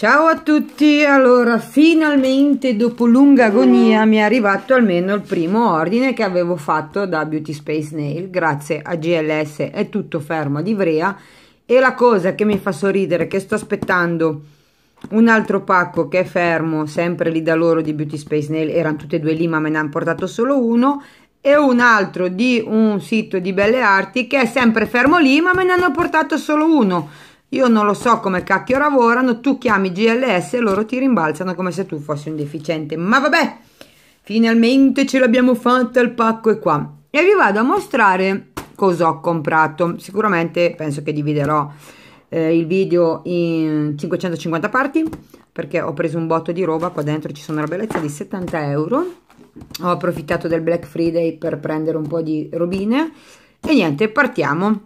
Ciao a tutti, allora finalmente dopo lunga agonia mi è arrivato almeno il primo ordine che avevo fatto da Beauty Space Nail, grazie a GLS è tutto fermo ad Ivrea. E la cosa che mi fa sorridere è che sto aspettando un altro pacco che è fermo, sempre lì da loro di Beauty Space Nail, erano tutte e due lì ma me ne hanno portato solo uno. E un altro di un sito di Belle Arti che è sempre fermo lì ma me ne hanno portato solo uno io non lo so come cacchio lavorano, tu chiami GLS e loro ti rimbalzano come se tu fossi un deficiente. Ma vabbè, finalmente ce l'abbiamo fatta, il pacco è qua. E vi vado a mostrare cosa ho comprato. Sicuramente penso che dividerò eh, il video in 550 parti, perché ho preso un botto di roba, qua dentro ci sono la bellezza di 70 euro. Ho approfittato del Black Friday per prendere un po' di robine. E niente, partiamo.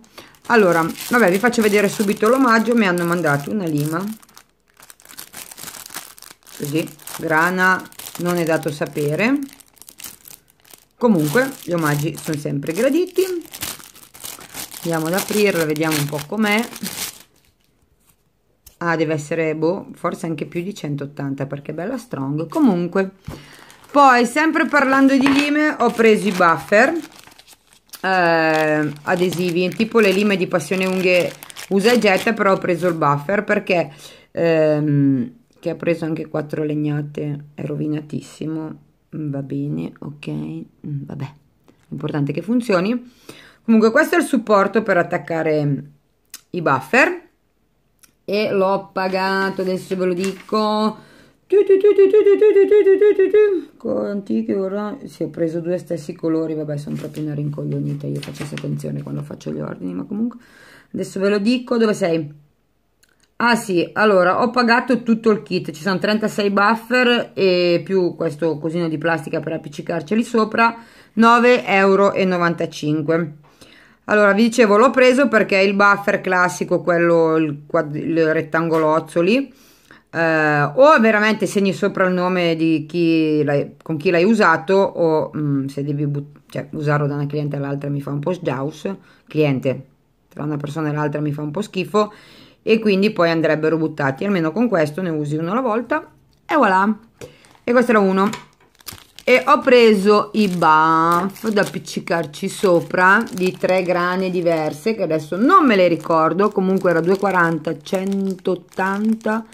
Allora, vabbè, vi faccio vedere subito l'omaggio. Mi hanno mandato una lima. Così, grana, non è dato sapere. Comunque, gli omaggi sono sempre graditi. Andiamo ad aprirla, vediamo un po' com'è. Ah, deve essere, boh, forse anche più di 180 perché è bella strong. Comunque, poi, sempre parlando di lime, ho preso i buffer eh, adesivi, tipo le lime di passione unghie usa e getta, però ho preso il buffer perché ehm, che ha preso anche quattro legnate, è rovinatissimo, mm, va bene, ok, mm, vabbè, l'importante è che funzioni. Comunque questo è il supporto per attaccare i buffer. E l'ho pagato, adesso ve lo dico, ora si ho preso due stessi colori vabbè sono proprio una rincoglionita io faccio attenzione quando faccio gli ordini ma comunque adesso ve lo dico dove sei ah sì allora ho pagato tutto il kit ci sono 36 buffer e più questo cosino di plastica per appiccicarceli sopra 9,95 euro allora vi dicevo l'ho preso perché il buffer classico quello il, il rettangolozzoli eh, o veramente segni sopra il nome di chi con chi l'hai usato o mh, mm, se devi cioè, usarlo da una cliente all'altra mi fa un po' sjaus cliente tra una persona e l'altra mi fa un po' schifo e quindi poi andrebbero buttati. Almeno con questo ne usi uno alla volta e voilà. E questo era uno. E ho preso i buff da appiccicarci sopra di tre grane diverse che adesso non me le ricordo. Comunque era 240 180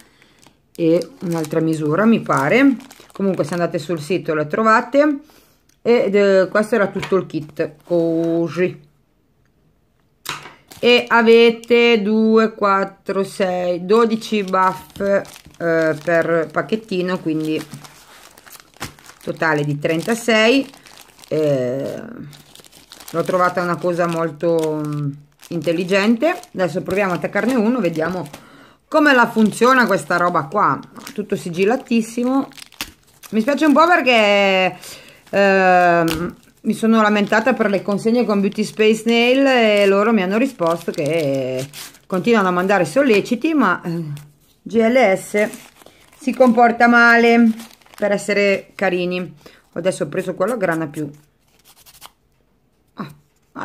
e un'altra misura mi pare. Comunque se andate sul sito le trovate. Ed eh, questo era tutto il kit così e avete 2 4 6 12 buff eh, per pacchettino quindi totale di 36 eh, l'ho trovata una cosa molto mm, intelligente. Adesso proviamo a attaccarne uno vediamo come la funziona questa roba qua? Tutto sigillatissimo mi spiace un po' perché eh, mi sono lamentata per le consegne con Beauty Space Nail e loro mi hanno risposto che continuano a mandare solleciti ma eh, GLS si comporta male per essere carini. Adesso ho preso quello grana più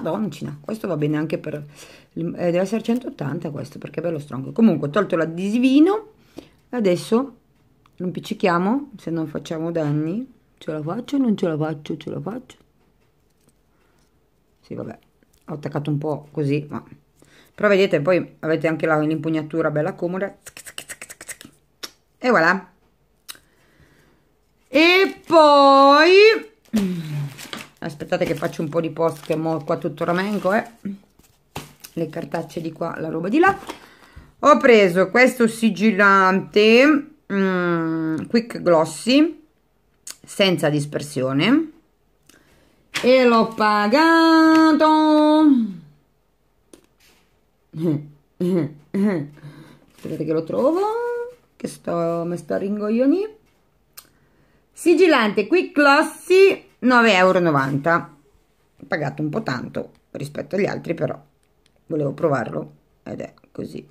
madoncina questo va bene anche per eh, deve essere 180 questo perché è bello strong comunque ho tolto l'adesivino adesso lo impiccichiamo se non facciamo danni ce la faccio non ce la faccio ce la faccio. Sì vabbè ho attaccato un po' così ma però vedete poi avete anche l'impugnatura bella comoda. E voilà. E poi aspettate che faccio un po' di post che mo qua tutto ramengo eh. Le cartacce di qua, la roba di là. Ho preso questo sigillante mm, Quick Glossy senza dispersione. E l'ho pagato. Aspettate che lo trovo che sto mi sto ringoglioni sigillante Quick Glossy 9,90 euro pagato un po' tanto rispetto agli altri però volevo provarlo ed è così.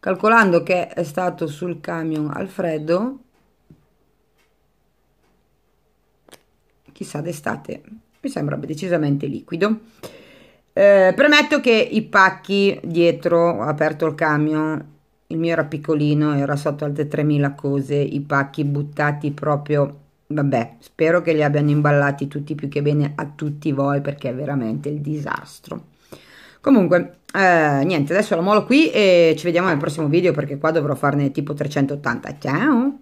Calcolando che è stato sul camion al freddo chissà d'estate mi sembra decisamente liquido. Eh, premetto che i pacchi dietro ho aperto il camion il mio era piccolino, era sotto altre 3000 cose, i pacchi buttati proprio, vabbè, spero che li abbiano imballati tutti più che bene a tutti voi perché è veramente il disastro. Comunque, eh, niente, adesso la molo qui e ci vediamo nel prossimo video perché qua dovrò farne tipo 380. Ciao!